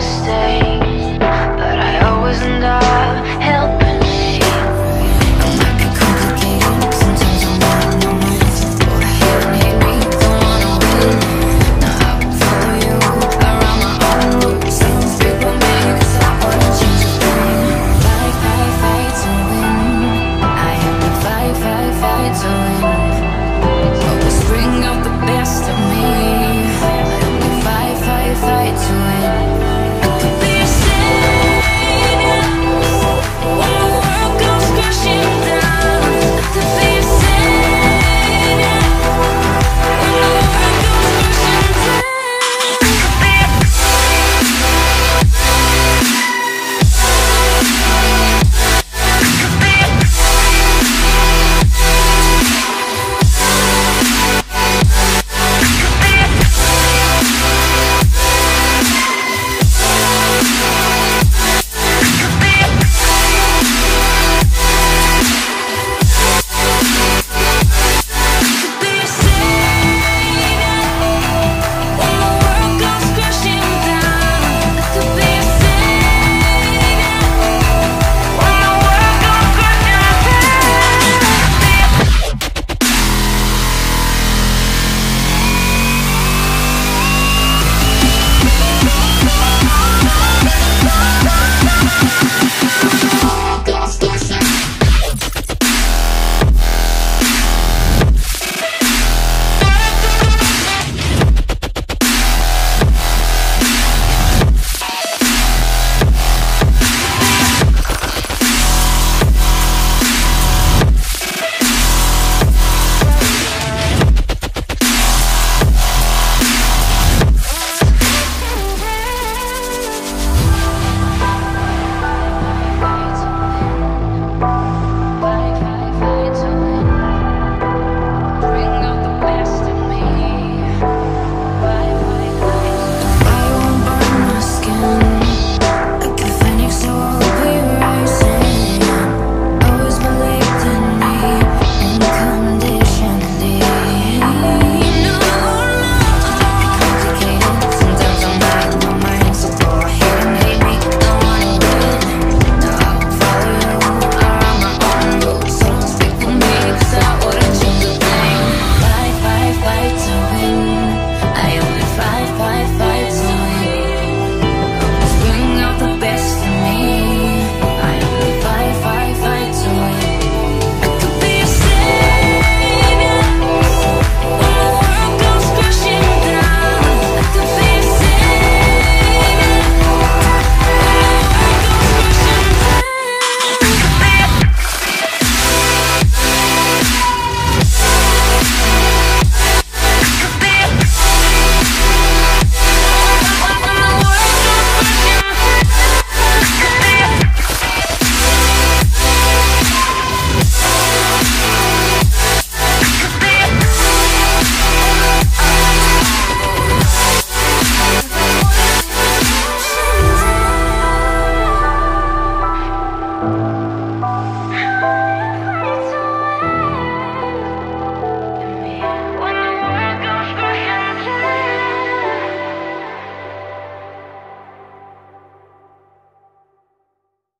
stay